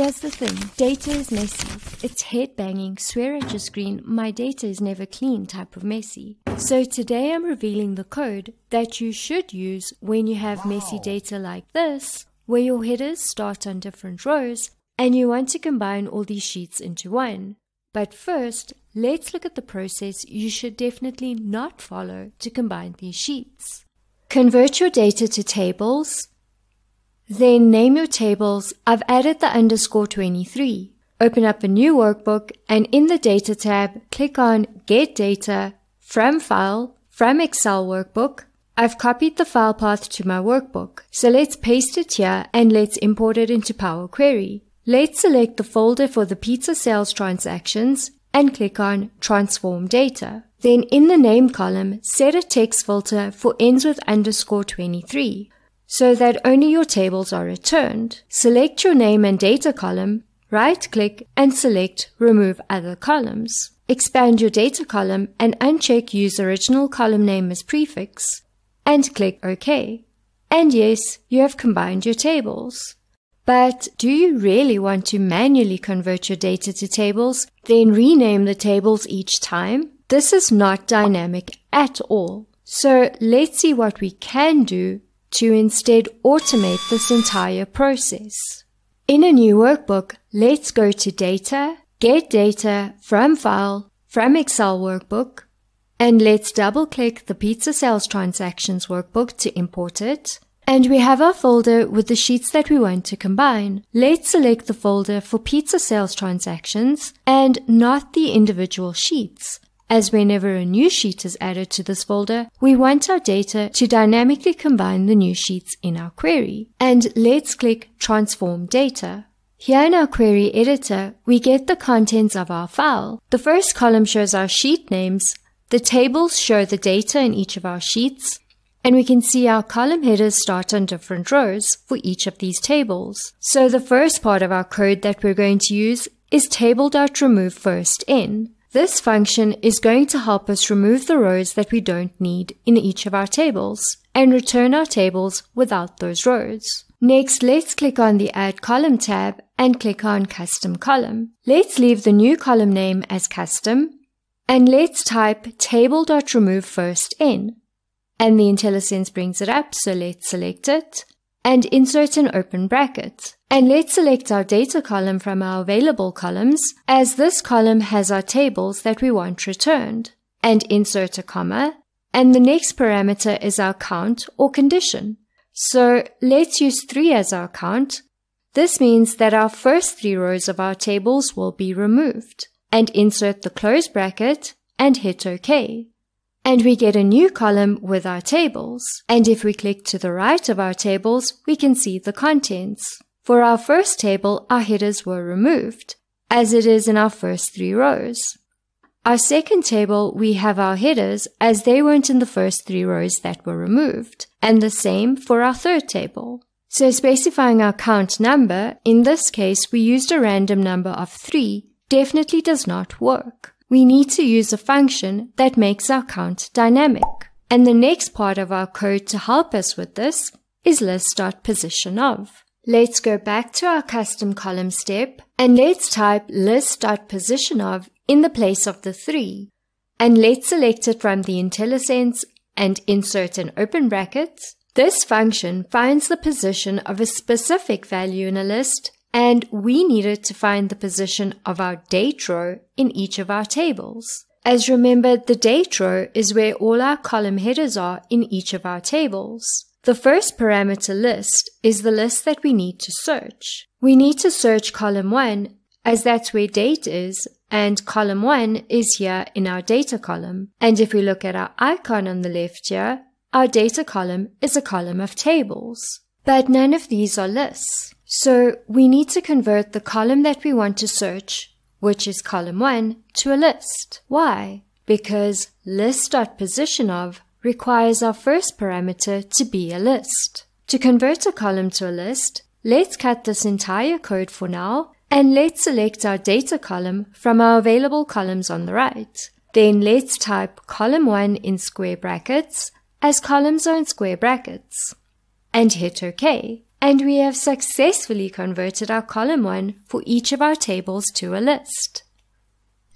Here's the thing data is messy. It's head banging, swear at your screen, my data is never clean type of messy. So today I'm revealing the code that you should use when you have wow. messy data like this, where your headers start on different rows and you want to combine all these sheets into one. But first, let's look at the process you should definitely not follow to combine these sheets. Convert your data to tables, then name your tables. I've added the underscore 23. Open up a new workbook and in the data tab, click on get data from file from Excel workbook. I've copied the file path to my workbook. So let's paste it here and let's import it into Power Query. Let's select the folder for the pizza sales transactions and click on Transform Data. Then in the name column, set a text filter for ends with underscore 23 so that only your tables are returned. Select your name and data column, right click and select remove other columns. Expand your data column and uncheck use original column name as prefix and click OK. And yes, you have combined your tables. But do you really want to manually convert your data to tables, then rename the tables each time? This is not dynamic at all. So let's see what we can do to instead automate this entire process. In a new workbook, let's go to Data, Get Data from File, from Excel Workbook, and let's double click the Pizza Sales Transactions workbook to import it. And we have our folder with the sheets that we want to combine. Let's select the folder for pizza sales transactions and not the individual sheets as whenever a new sheet is added to this folder, we want our data to dynamically combine the new sheets in our query. And let's click Transform Data. Here in our query editor, we get the contents of our file. The first column shows our sheet names, the tables show the data in each of our sheets, and we can see our column headers start on different rows for each of these tables. So the first part of our code that we're going to use is Table.RemoveFirstN. This function is going to help us remove the rows that we don't need in each of our tables and return our tables without those rows. Next, let's click on the Add Column tab and click on Custom Column. Let's leave the new column name as Custom and let's type Table.RemoveFirstN. And the IntelliSense brings it up, so let's select it and insert an open bracket. And let's select our data column from our available columns as this column has our tables that we want returned and insert a comma. And the next parameter is our count or condition. So let's use three as our count. This means that our first three rows of our tables will be removed and insert the close bracket and hit OK and we get a new column with our tables. And if we click to the right of our tables, we can see the contents. For our first table, our headers were removed, as it is in our first three rows. Our second table, we have our headers as they weren't in the first three rows that were removed, and the same for our third table. So specifying our count number, in this case we used a random number of 3, definitely does not work we need to use a function that makes our count dynamic. And the next part of our code to help us with this is list.positionOf. Let's go back to our custom column step and let's type list.positionOf in the place of the 3. And let's select it from the IntelliSense and insert an open bracket. This function finds the position of a specific value in a list and we needed to find the position of our date row in each of our tables. As remember, the date row is where all our column headers are in each of our tables. The first parameter list is the list that we need to search. We need to search column 1 as that's where date is and column 1 is here in our data column. And if we look at our icon on the left here, our data column is a column of tables. But none of these are lists. So we need to convert the column that we want to search, which is column 1, to a list. Why? Because list.positionOf requires our first parameter to be a list. To convert a column to a list, let's cut this entire code for now and let's select our data column from our available columns on the right. Then let's type column 1 in square brackets as columns are in square brackets and hit OK. And we have successfully converted our column 1 for each of our tables to a list.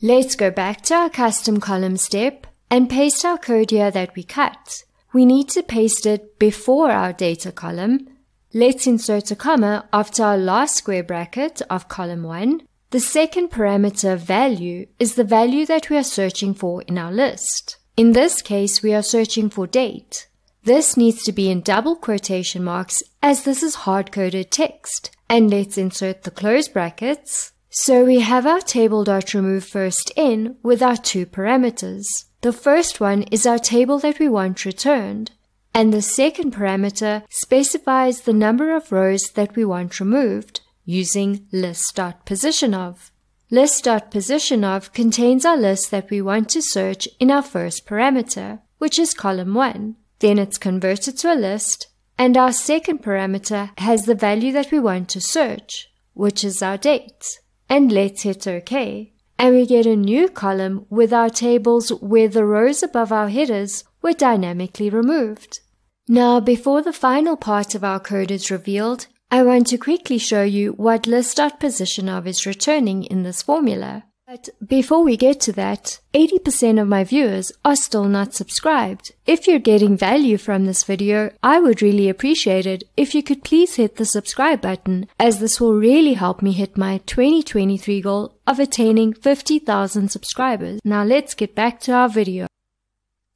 Let's go back to our custom column step and paste our code here that we cut. We need to paste it before our data column. Let's insert a comma after our last square bracket of column 1. The second parameter value is the value that we are searching for in our list. In this case, we are searching for date. This needs to be in double quotation marks as this is hard-coded text. And let's insert the close brackets. So we have our Table.RemoveFirstN with our two parameters. The first one is our table that we want returned. And the second parameter specifies the number of rows that we want removed using list.positionOf. List.positionOf contains our list that we want to search in our first parameter, which is column 1. Then it's converted to a list, and our second parameter has the value that we want to search, which is our date. And let's hit OK. And we get a new column with our tables where the rows above our headers were dynamically removed. Now, before the final part of our code is revealed, I want to quickly show you what list.positionOf is returning in this formula. But before we get to that, 80% of my viewers are still not subscribed. If you're getting value from this video, I would really appreciate it if you could please hit the subscribe button as this will really help me hit my 2023 goal of attaining 50,000 subscribers. Now let's get back to our video.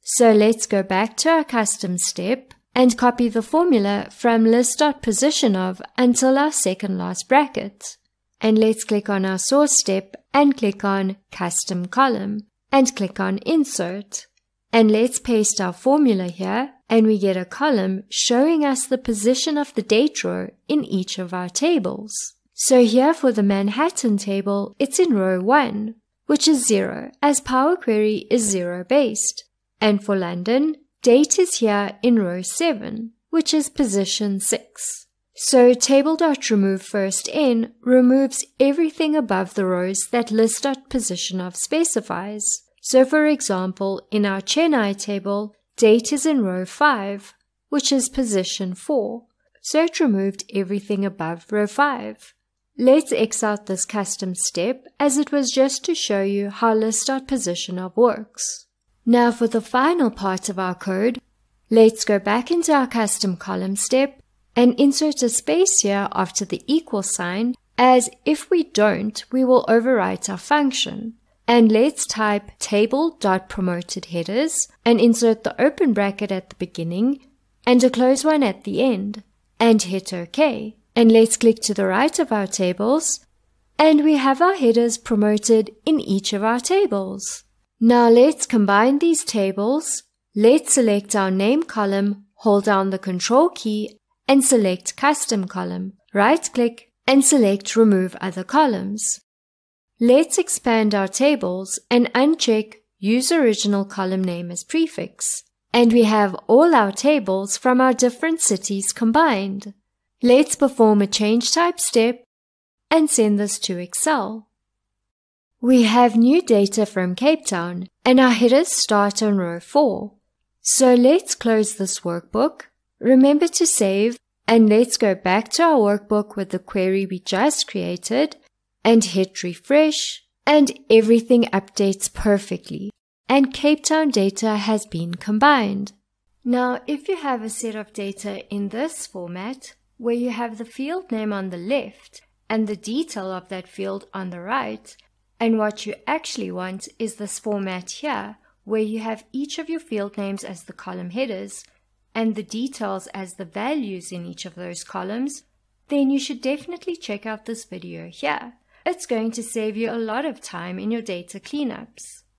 So let's go back to our custom step and copy the formula from list.positionOf until our second last bracket and let's click on our source step and click on custom column and click on insert. And let's paste our formula here and we get a column showing us the position of the date row in each of our tables. So here for the Manhattan table, it's in row 1, which is 0 as Power Query is 0 based. And for London, date is here in row 7, which is position 6. So Table.RemoveFirstN removes everything above the rows that list.positionOf specifies. So for example, in our Chennai table, date is in row 5, which is position 4. So it removed everything above row 5. Let's X out this custom step as it was just to show you how list.positionOf works. Now for the final part of our code, let's go back into our custom column step and insert a space here after the equal sign as if we don't, we will overwrite our function. And let's type table.promoted headers and insert the open bracket at the beginning and a close one at the end and hit OK. And let's click to the right of our tables and we have our headers promoted in each of our tables. Now let's combine these tables. Let's select our name column, hold down the control key and select Custom Column. Right-click and select Remove Other Columns. Let's expand our tables and uncheck Use Original Column Name as Prefix. And we have all our tables from our different cities combined. Let's perform a change type step and send this to Excel. We have new data from Cape Town and our headers start on row 4. So let's close this workbook Remember to save and let's go back to our workbook with the query we just created and hit refresh and everything updates perfectly and Cape Town data has been combined. Now, if you have a set of data in this format where you have the field name on the left and the detail of that field on the right, and what you actually want is this format here where you have each of your field names as the column headers and the details as the values in each of those columns, then you should definitely check out this video here. It's going to save you a lot of time in your data cleanups.